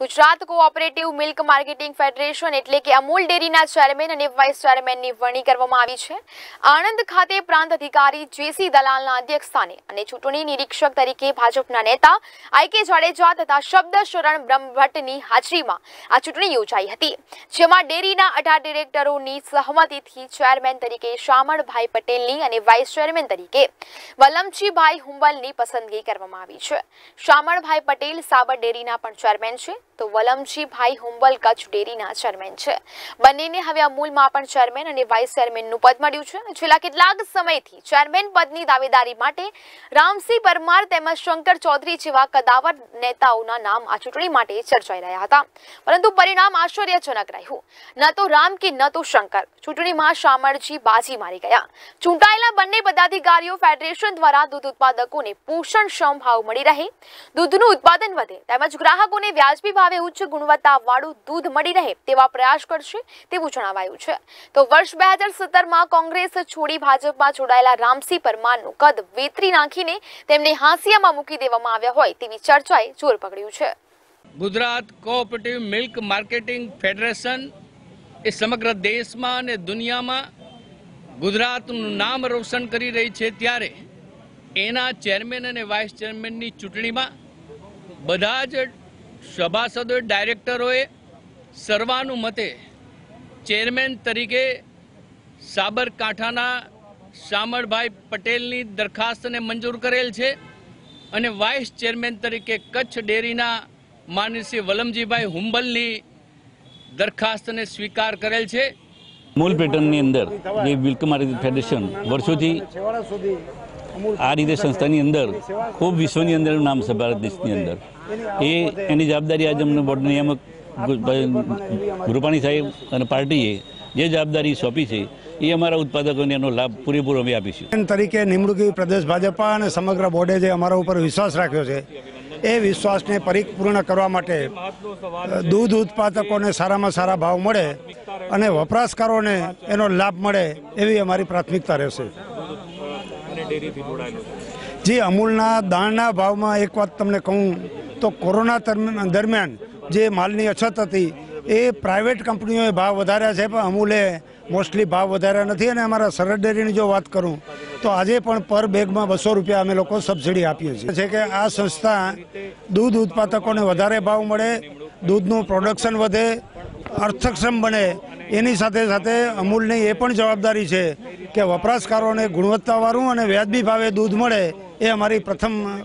Gujarat cooperative milk marketing federation એટલે કે અમૂલ ડેરીના ચેરમેન અને વાઇસ ચેરમેનની વરણી કરવામાં આવી છે. આણંદ ખાતે પ્રાંત અધિકારી જેસી દલાલના અધ્યક્ષસ્થાને અને ચૂંટણી નિરીક્ષક તરીકે ભાજપના નેતા આઈ કે જાડેજા તથા શબ્દ શરણ બ્રહ્મભટ્ટની હાજરીમાં આ ચૂંટણી યોજાઈ હતી, જેમાં ડેરીના અઢાર ડિરેક્ટરોની સહમતિથી ચેરમેન તરીકે શામળભાઈ પટેલની અને વાઇસ ચેરમેન તરીકે વલમજીભાઈ હુંબલની પસંદગી કરવામાં આવી છે. શામળભાઈ પટેલ સાબર ડેરીના પણ ચેરમેન છે. તો વલમજીભાઈ હુંબલ કચ્છ ડેરીના ચેરમેન છે. બંનેને હવે અમૂલમાં પણ ચેરમેન અને વાઇસ ચેરમેનનું પદ મળ્યું છે છેલ્લા કેટલાક સમયથી ચેરમેન પદની દાવેદારી માટે રામસિંહ પરમાર તેમજ શંકર ચૌધરી જેવા કદાવર નેતાઓના નામ આ ચૂંટણી માટે ચર્ચાઈ રહ્યા હતા. પરંતુ પરિણામ આશ્ચર્યજનક રહ્યું. ન તો રામ કે ન તો શંકર. ચૂંટણીમાં શામળજી બાજી મારી ગયા. ચૂંટાયેલા બંને પદાધિકારીઓ ફેડરેશન દ્વારા દૂધ ઉત્પાદકોને પોષણક્ષમ ભાવ મળી રહે. દૂધનું ઉત્પાદન વધે તેમજ ગ્રાહકોને વ્યાજબી ભાવે ઉચ્ચ ગુણવત્તાવાળું દૂધ મળી રહે તેવા પ્રયાસ કરશે તેવું જણાવાયું છે. તો વર્ષ બે હજાર સત્તરમાં કોંગ્રેસ છોડી ભાજપમાં જોડાયેલા રામસિંહ પરમારનું કદ વેતરી નાખીને તેમને હાંસિયામાં મૂકી દેવામાં આવ્યા હોય તેવી ચર્ચાએ જોર પકડ્યું છે. Gujarat cooperative milk marketing federation એ સમગ્ર દેશમાં અને દુનિયામાં ગુજરાતનું નામ રોશન કરી રહી છે ત્યારે એના ચેરમેન અને વાઇસ ચેરમેનની ચૂંટણીમાં બધા જ સભાસદો ડાયરેક્ટરોએ સર્વાનુમતે ચેરમેન તરીકે સાબરકાંઠાના શામળભાઈ પટેલની દરખાસ્તને મંજૂર કરેલ છે અને વાઇસ ચેરમેન તરીકે કચ્છ ડેરીના માનસિંહ વલમજીભાઈ હુંબલની દરખાસ્તને સ્વીકાર કરેલ છે. અમૂલ પેટર્નની અંદર જે મિલ્ક ફેડરેશન વર્ષોથી આ રીતે સંસ્થાની અંદર, ખૂબ વિશ્વની અંદર નામ છે, ભારત દેશની અંદર. એ એની જવાબદારી આજે અમને બોર્ડ નિયામક રૂપાણી સાહેબ અને પાર્ટીએ જે જવાબદારી સોંપી છે, એ અમારા ઉત્પાદકોને એનો લાભ પૂરેપૂરો અમે આપીશું. તરીકે નિમણૂકી પ્રદેશ ભાજપા અને સમગ્ર બોર્ડે જે અમારા ઉપર વિશ્વાસ રાખ્યો છે, એ વિશ્વાસને પરિપૂર્ણ કરવા માટે દૂધ ઉત્પાદકોને સારામાં સારા ભાવ મળે અને વપરાશકારોને એનો લાભ મળે એવી અમારી પ્રાથમિકતા રહેશે. જી, અમૂલના દાણના ભાવમાં એક વાત તમને કહું તો કોરોના દરમિયાન- જે માલની અછત હતી, એ પ્રાઇવેટ કંપનીઓએ ભાવ વધાર્યા છે, પણ અમૂલે મોસ્ટલી ભાવ વધાર્યા નથી. અને અમારા સરહદ ડેરીની જો વાત કરું તો આજે પણ પર બેગમાં બસો રૂપિયા અમે લોકો સબસિડી આપીએ છીએ. છે કે આ સંસ્થા દૂધ ઉત્પાદકોને વધારે ભાવ મળે, દૂધનું પ્રોડક્શન વધે અર્થક્ષમ બને. એની સાથે સાથે અમૂલની એ પણ જવાબદારી છે કે વપરાશકારોને ગુણવત્તાવાળું અને વ્યાજબી ભાવે દૂધ મળે એ અમારી પ્રથમ